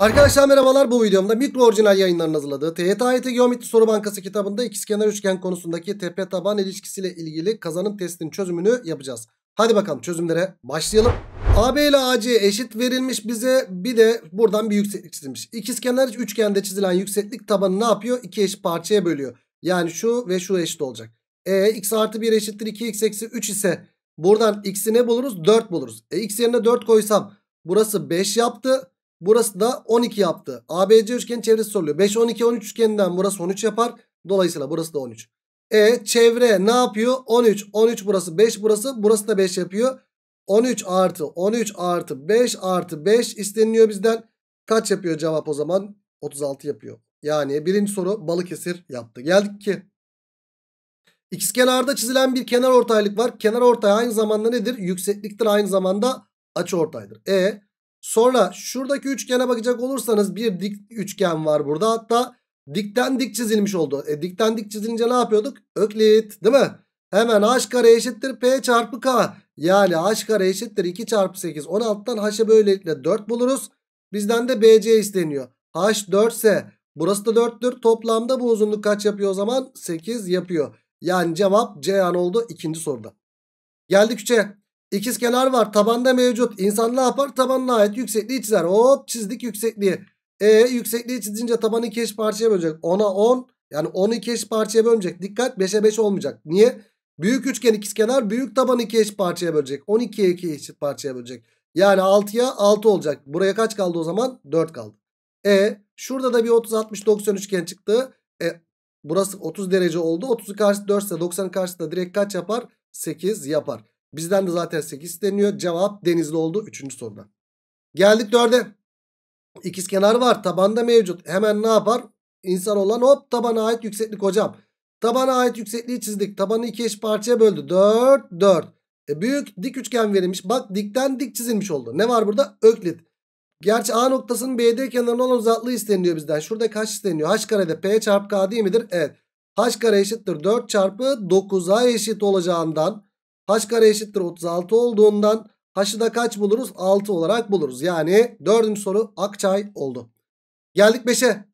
Arkadaşlar merhabalar bu videomda mikro orijinal yayınların hazırladığı TYT Geometri Soru Bankası kitabında ikizkenar üçgen konusundaki tepe taban ilişkisiyle ilgili kazanım testinin çözümünü yapacağız. Hadi bakalım çözümlere başlayalım. AB ile AC eşit verilmiş bize bir de buradan bir yükseklik çizilmiş. İkizkenar üçgende çizilen yükseklik tabanı ne yapıyor? İki eşit parçaya bölüyor. Yani şu ve şu eşit olacak. E x artı 1 eşittir 2x eksi 3 ise buradan x'i ne buluruz? 4 buluruz. E x yerine 4 koysam burası 5 yaptı. Burası da 12 yaptı. ABC üçgen çevresi soruluyor. 5, 12, 13 üçgeninden burası 13 yapar. Dolayısıyla burası da 13. E çevre ne yapıyor? 13, 13 burası 5 burası. Burası da 5 yapıyor. 13 artı 13 artı 5 artı 5 isteniliyor bizden. Kaç yapıyor cevap o zaman? 36 yapıyor. Yani birinci soru Balıkesir yaptı. Geldik ki İkizkenarda çizilen bir kenar ortaylık var. Kenar ortay aynı zamanda nedir? Yüksekliktir aynı zamanda açı ortaydır. E Sonra şuradaki üçgene bakacak olursanız bir dik üçgen var burada. Hatta dikten dik çizilmiş oldu. E dikten dik çizilince ne yapıyorduk? Öklit değil mi? Hemen h kare eşittir p çarpı k. Yani h kare eşittir 2 çarpı 8. 16'dan h'ı böylelikle 4 buluruz. Bizden de bc isteniyor. h 4 ise burası da 4'tür. Toplamda bu uzunluk kaç yapıyor o zaman? 8 yapıyor. Yani cevap C an oldu ikinci soruda. Geldik 3'e. İkiz kenar var. Tabanda mevcut. İnsan ne yapar? Tabanına ait yüksekliği çizer. Hop çizdik yüksekliği. E yüksekliği çizince tabanı iki eş parçaya bölecek. 10'a 10 yani 10'u iki eş parçaya bölecek. Dikkat 5'e 5 olmayacak. Niye? Büyük üçgen ikiz kenar büyük tabanı iki eş parçaya bölecek. 12'ye 2 eşit parçaya bölecek. Yani 6'ya 6 olacak. Buraya kaç kaldı o zaman? 4 kaldı. E şurada da bir 30 60 90 üçgen çıktı. E burası 30 derece oldu. 30'u karşı 4 ise 90'ın karşısında direkt kaç yapar? 8 yapar. Bizden de zaten 8 isteniyor. Cevap denizli oldu 3. soruda. Geldik 4'e. İkizkenar var. Tabanda mevcut. Hemen ne yapar? İnsan olan hop tabana ait yükseklik hocam. Tabana ait yüksekliği çizdik. Tabanı iki eş parçaya böldü. 4, 4. E büyük dik üçgen verilmiş. Bak dikten dik çizilmiş oldu. Ne var burada? Öklit. Gerçi A noktasının BD kenarına olan uzaklığı isteniyor bizden. Şurada kaç isteniyor? H karede P çarpı K değil midir? Evet. H kare eşittir 4 çarpı 9'a eşit olacağından H kare eşittir 36 olduğundan H'ı da kaç buluruz? 6 olarak buluruz. Yani dördüncü soru Akçay oldu. Geldik 5'e.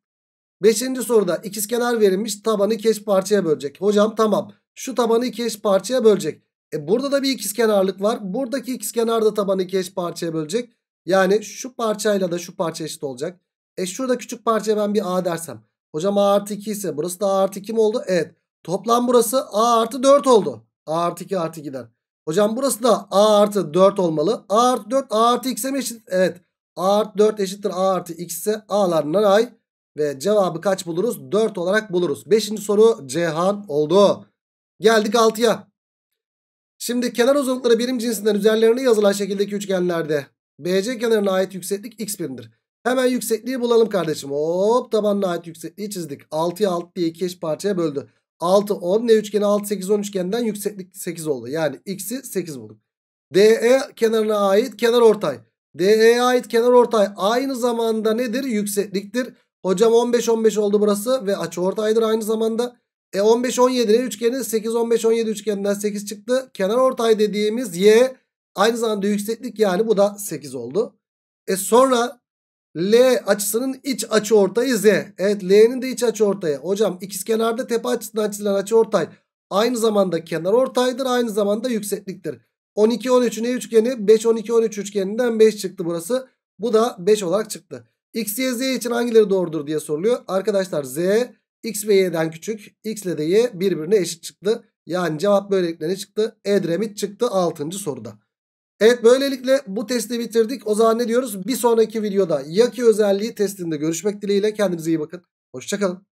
Beşinci soruda ikizkenar verilmiş tabanı iki parçaya bölecek. Hocam tamam şu tabanı iki parçaya bölecek. E burada da bir ikizkenarlık var. Buradaki ikizkenar da tabanı iki parçaya bölecek. Yani şu parçayla da şu parça eşit olacak. E şurada küçük parçaya ben bir A dersem. Hocam A artı 2 ise burası da A artı 2 mi oldu? Evet. Toplam burası A artı 4 oldu. A artı 2 artı 2'den. Hocam burası da A artı 4 olmalı. A artı 4 A artı X'e mi eşit? Evet. A artı 4 eşittir A artı X ise A'lar nanay. Ve cevabı kaç buluruz? 4 olarak buluruz. Beşinci soru Cihan oldu. Geldik 6'ya. Şimdi kenar uzunlukları birim cinsinden üzerlerine yazılan şekildeki üçgenlerde BC kenarına ait yükseklik x birimdir. Hemen yüksekliği bulalım kardeşim. Hop tabanına ait yüksekliği çizdik. 6'ya 6 diye 2 eş parçaya böldü. 6 10 ne üçgeni 6 8 10 üçgeninden yükseklik 8 oldu. Yani x'i 8 bulduk. DE kenarına ait kenar ortay. DE'ye ait kenar ortay aynı zamanda nedir? Yüksekliktir. Hocam 15 15 oldu burası ve açı ortaydır aynı zamanda. E 15 17 ne üçgeni 8 15 17 üçgeninden 8 çıktı. Kenar ortay dediğimiz y aynı zamanda yükseklik yani bu da 8 oldu. E sonra L açısının iç açı ortayı Z. Evet L'nin de iç açı ortayı. Hocam ikizkenarda tepe açısından çizilen açı ortay aynı zamanda kenar ortaydır. Aynı zamanda yüksekliktir. 12 13 ne üçgeni? 5 12 13 üçgeninden 5 çıktı burası. Bu da 5 olarak çıktı. X, Y, Z için hangileri doğrudur diye soruluyor. Arkadaşlar Z X ve Y'den küçük. X ile de Y birbirine eşit çıktı. Yani cevap böylelikle ne çıktı? Edremit çıktı 6. soruda. Evet böylelikle bu testi bitirdik. O zaman ne diyoruz? Bir sonraki videoda yaki özelliği testinde görüşmek dileğiyle. Kendinize iyi bakın. Hoşçakalın.